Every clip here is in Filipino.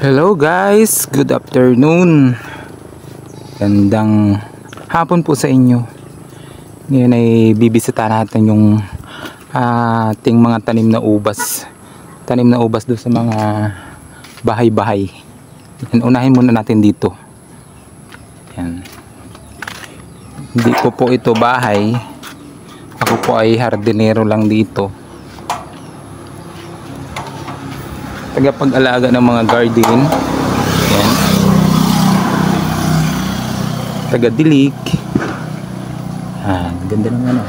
Hello guys, good afternoon. Gandang hapon po sa inyo. Ngayon ay bibisita natin yung ah, ating mga tanim na ubas. Tanim na ubas doon sa mga bahay-bahay. Unahin muna natin dito. Yan. Hindi ko po ito bahay. Ako po ay hardinero lang dito. Tagapag-alaga ng mga garden. Ayan. Taga-dilig. Ah, ganda ng ano.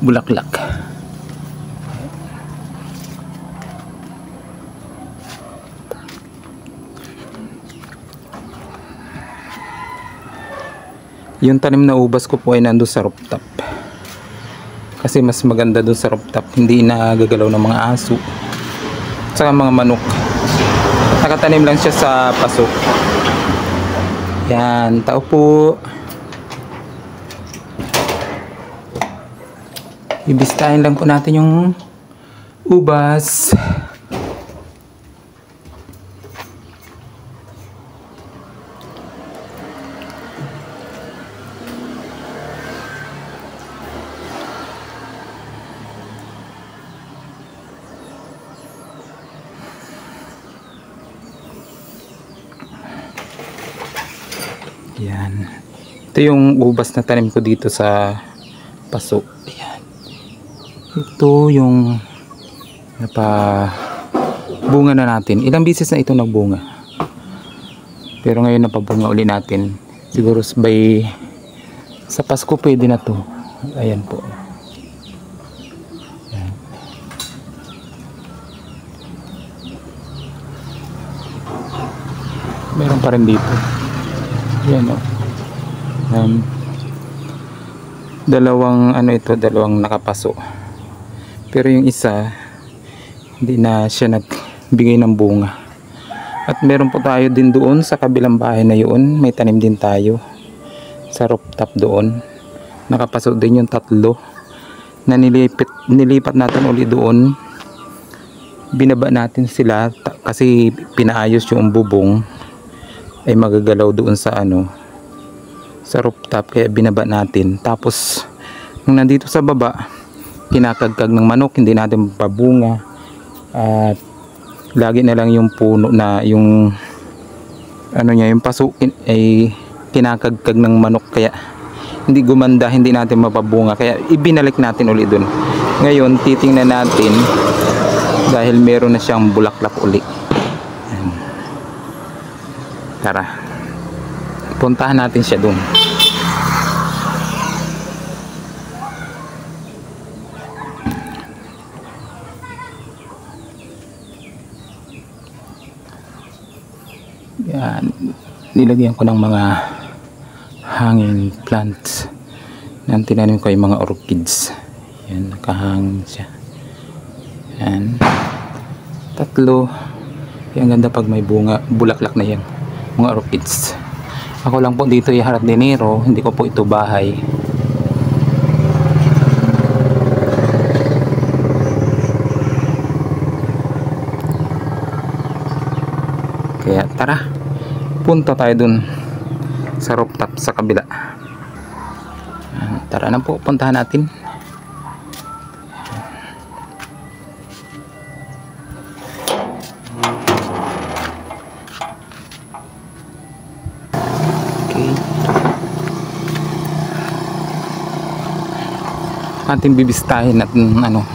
Bulaklak. Yung tanim na ubas ko po ay nando sa rooftop. Kasi mas maganda doon sa rooftop, hindi nagagalaw ng mga aso saka mga manok. Nakatanim lang siya sa paso yan tao po. Ibistahin lang po natin yung ubas Yan. Ito yung ubas na tanim ko dito sa paso. Yan. Ito yung napa bunga na natin. Ilang bisis na ito nagbunga. Pero ngayon napabunga uli natin. Siguro by sa Pasko pwede na to. Ayan po. Yan. Meron pa rin dito. Yan o. Um, dalawang ano ito, dalawang nakapaso. Pero yung isa hindi na siya nagbigay ng bunga. At meron po tayo din doon sa kabilang bahay na yun. May tanim din tayo sa rooftop doon. Nakapaso din yung tatlo na nilipat, nilipat natin uli doon. Binaba natin sila kasi pinaayos yung bubong ay magagalaw doon sa ano sa rooftop. Kaya binaba natin. Tapos nung nandito sa baba kinakagkag ng manok hindi natin pabunga at lagi na lang yung puno na yung ano niya yung paso ay kinakagkag ng manok. Kaya hindi gumanda hindi natin mapabunga kaya ibinalik natin uli doon ngayon titingnan natin dahil meron na siyang bulaklak uli. Tara. Puntahan natin siya dun. Yan. Nilagyan ko ng mga hanging plants. Yan, tinanim ko yung mga orchids. Yan, nakahangin siya. Yan. Tatlo. Yan, ganda pag may bunga, bulaklak na yan mga orchids ako lang po dito yung hardinero hindi ko po ito bahay. Kaya tara punta tayo dun sa rooftop sa kabila. Tara na po puntahan natin Ating bibistahin at mm, ano,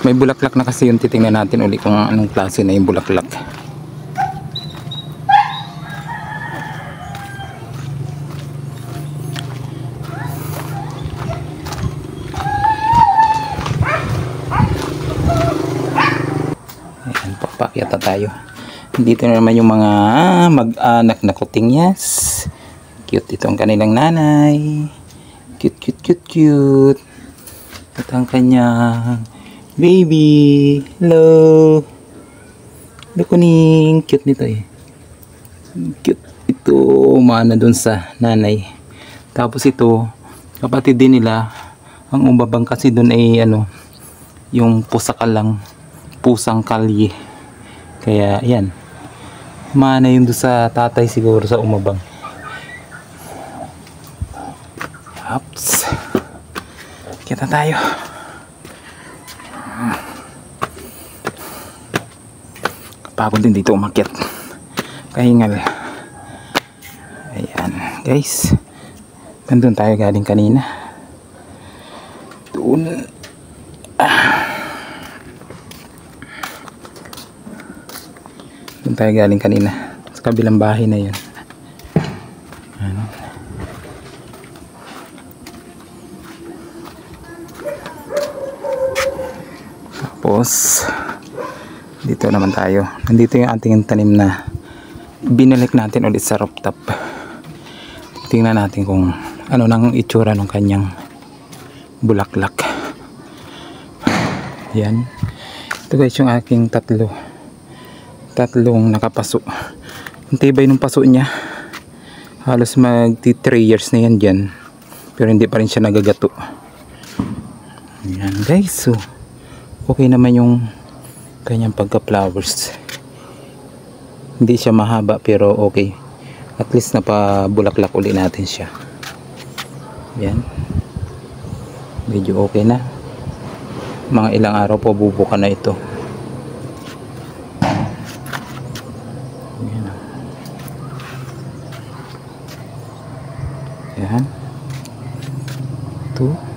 may bulaklak na kasi yung titingnan natin uli kung anong klase na yung bulaklak. Ayan, papakyat na tayo. Dito na naman yung mga mag-anak na kutingyas. Cute itong kanilang nanay. Cute, cute, cute, cute. At ang kanyang baby. Hello. Hello, kuning. Cute nito eh. Cute. Ito, umana dun sa nanay. Tapos ito, kapatid din nila. Ang umbabang kasi dun ay ano, yung pusaka lang. Pusang kalye. Kaya, yan Mana yun doon sa tatay siguro sa umabang. Ups. Kita tayo. Kapagod din dito umakyat. Kahingal. Ayan, guys. Nandun tayo galing kanina. Doon. Doon tayo galing kanina. Sa kabilang bahay na yun. Tapos, dito naman tayo. Nandito yung ating tanim na binalik natin ulit sa rooftop. Tingnan natin kung ano nang itsura ng kanyang bulaklak. Yan. Ito guys yung aking tatlo. Tatlong nakapaso. Ang tibay ng paso niya. Halos mag 3 years na yan dyan. Pero hindi pa rin siya nagagato. Yan guys. So, okay naman yung kanyang pagka flowers. Hindi siya mahaba pero okay. At least napabulaklak uli natin siya. Yan. Medyo okay na. Mga ilang araw po bubuka na ito. Yan. Yan. Ito.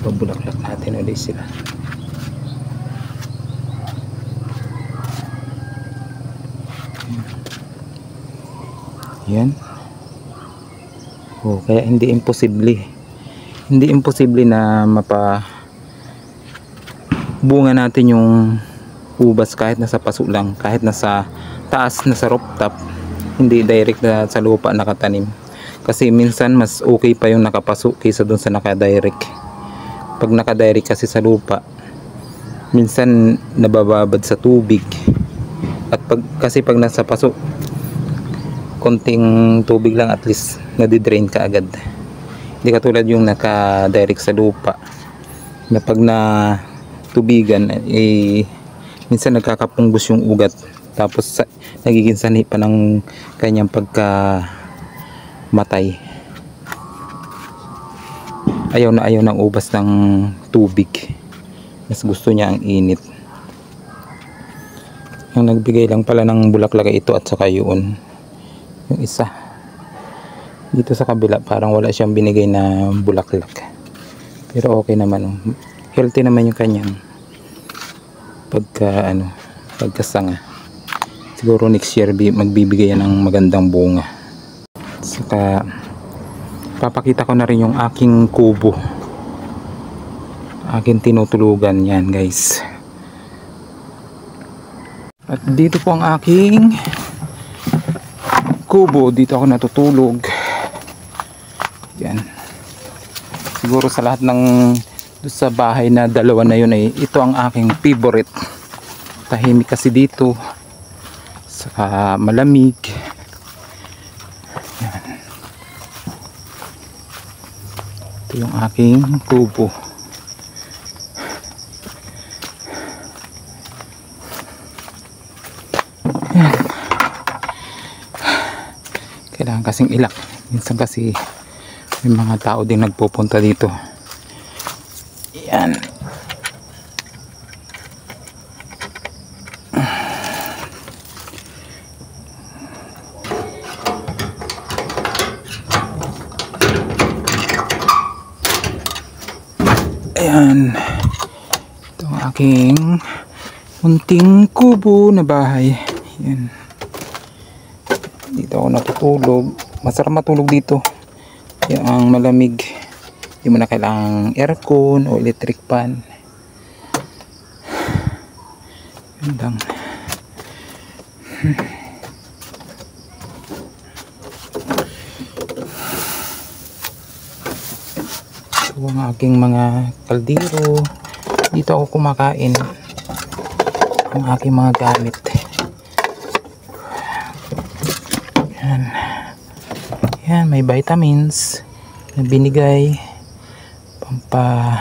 Pabulaklak natin ulit sila. Yan. Oh, kaya hindi imposible. Hindi imposible na mapa bunga natin yung ubas kahit nasa paso lang, kahit nasa taas na sa rooftop, hindi direct na sa lupa nakatanim. Kasi minsan mas okay pa yung nakapaso kaysa dun sa nakadirect. Pag nakadirect kasi sa lupa, minsan nabababad sa tubig. Pag kasi pag nasa paso, konting tubig lang at least nadidrain ka agad. Hindi katulad yung naka direct sa lupa na pag na tubigan eh minsan nagkakapungbos yung ugat. Tapos sa, nagiging sanhi pa ng kanyang pagka matay ayaw na ayaw ng ubas ng tubig. Mas gusto niya ang init yung nagbigay lang pala ng bulaklak ito at saka yun. Yung isa. Dito sa kabila parang wala siyang binigay na bulaklak. Pero okay naman. Healthy naman yung kanyang pagka ano pagkasanga. Siguro next year magbibigay yan ng magandang bunga. Saka papakita ko na rin yung aking kubo. Aking tinutulugan yan guys at dito po ang aking kubo. Dito ako natutulog. Yan. Siguro sa lahat ng sa bahay na dalawa na yun ay ito ang aking favorite. Tahimik kasi dito. Saka malamig. Yan. Ito yung aking kubo yan kailangan kasing ilak. Minsan kasi may mga tao din nagpupunta dito. Yan. Ayan. Ito ang aking munting kubo na bahay yan. Dito ako natutulog. Masarap matulog dito. Yung ang malamig. Hindi mo na kailangang aircon o electric fan yun lang. Ito ang aking mga kaldero. Dito ako kumakain. Ang aking mga gamit yan yan may vitamins na binigay pampa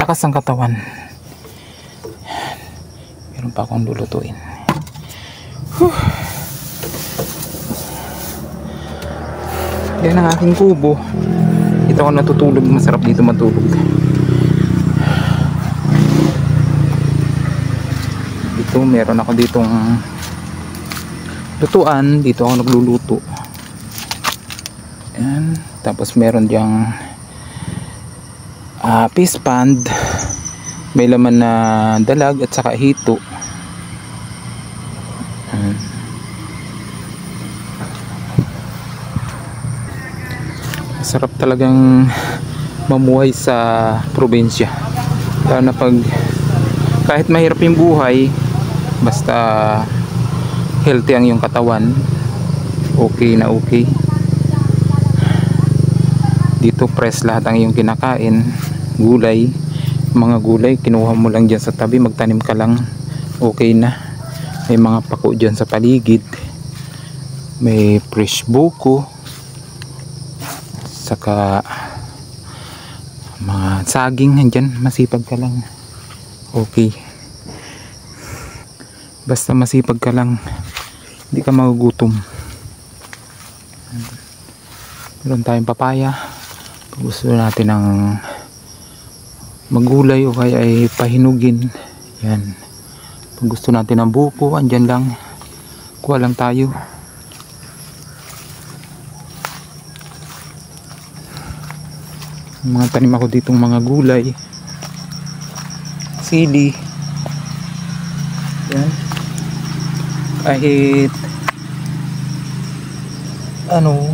lakas ng katawan yan. meron pa akong lulutuin Yan ang aking kubo. Ito ako natutulog. Masarap dito matulog. Dito meron ako ditong lutuan. Dito ako nagluluto. Yan. Tapos meron diyang ah fish pond. May laman na dalag at saka hito. Yan. Sarap talagang mamuhay sa probinsya. Lalo na pag kahit mahirap yung buhay, basta healthy ang yung katawan, okay na okay. Dito press lahat ang iyong kinakain, gulay, mga gulay, kinuha mo lang dyan sa tabi, magtanim ka lang, okay na. May mga pako dyan sa paligid, may fresh buko, saka mga saging. Nandyan masipag ka lang. Okay. Basta masipag ka lang hindi ka magugutom. Meron tayong papaya. Gusto natin ng magulay o kaya ay pahinugin. Yan. Pag gusto natin ng buko andyan lang. Kuha lang tayo. Mga tanim ako ditong mga gulay. Sili. Yan kahit ano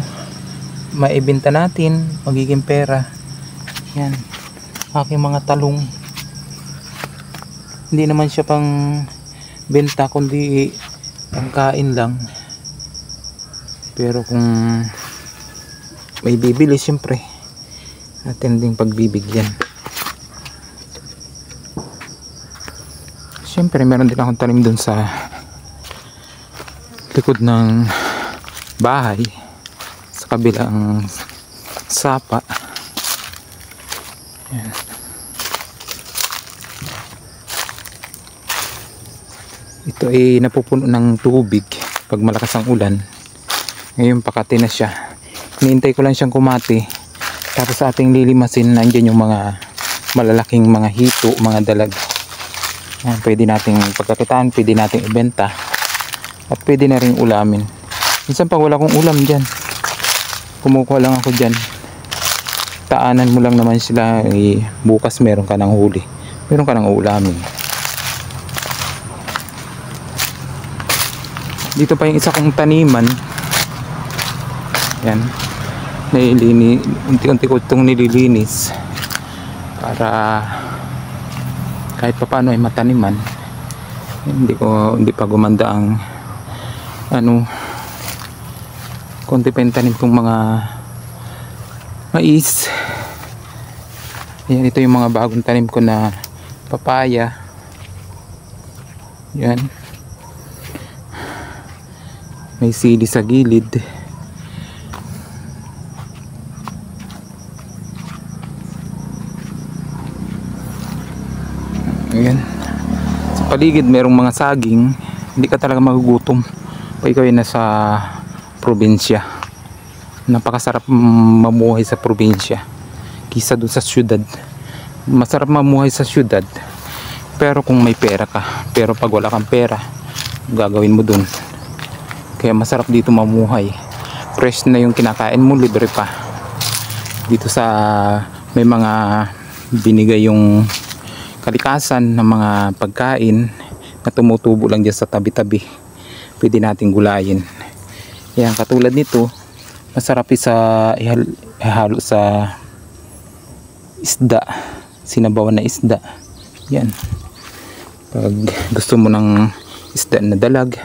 maibenta natin magiging pera. Yan. Aking mga talong. Hindi naman siya pang benta kundi pangkain lang. Pero kung may bibili syempre natin ding pagbibigyan. Syempre meron din akong tanim dun sa likod ng bahay sa kabilang sapa. Yan ito ay napupuno ng tubig pag malakas ang ulan. Ngayon pakati na siya. Hinihintay ko lang siyang kumati. Tapos sa ating lilimasin nandiyan yung mga malalaking mga hito mga dalag. Yan, pwede nating pagkakitaan pwede nating ibenta at pwede na rin ulamin. Minsan pag wala kong ulam dyan kumukuha lang ako dyan. Taanan mo lang naman sila eh, bukas meron ka ng huli. Meron ka ng ulamin. Dito pa yung isa kong taniman. Yan. Nilini unti-unti ko itong nililinis para kahit pa paano ay mataniman. Hindi ko hindi pa gumanda ang ano konti pa yung tanim kong mga mais. Yan ito yung mga bagong tanim ko na papaya. Yan may sili sa gilid. Ayan. Sa paligid merong mga saging. Hindi ka talaga magugutom pag ikaw ay nasa probinsya. Napakasarap mamuhay sa probinsya kisa dun sa syudad. Masarap mamuhay sa syudad pero kung may pera ka pero pag wala kang pera gagawin mo dun. Kaya masarap dito mamuhay. Fresh na yung kinakain mo libre pa. Dito sa may mga binigay yung kalikasan ng mga pagkain na tumutubo lang dyan sa tabi-tabi pwede nating gulayin. Yan katulad nito masarap sa ihal- ihalo sa isda sinabawan na isda. Yan. Pag gusto mo ng isda na dalag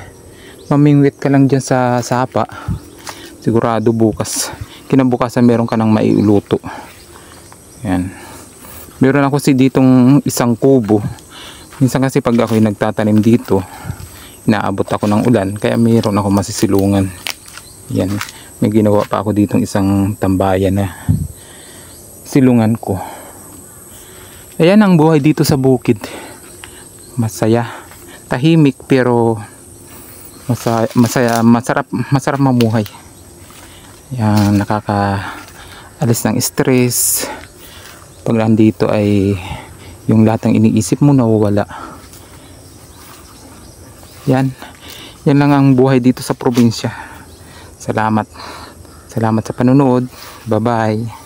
mamingwit ka lang dyan sa sapa sigurado bukas kinabukasan meron ka ng mailuto. Yan. Meron ako si ditong isang kubo. Minsan kasi pag ako'y nagtatanim dito inaabot ako ng ulan kaya meron ako masisilungan. Yan. May ginawa pa ako ditong isang tambayan na silungan ko. Ayan ang buhay dito sa bukid. Masaya. Tahimik pero masaya, masaya masarap masarap mamuhay. Yan nakaka alis ng stress. Pag nandito ay yung lahat ng iniisip mo nawawala yan. Yan lang ang buhay dito sa probinsya. Salamat. Salamat sa panonood. Bye bye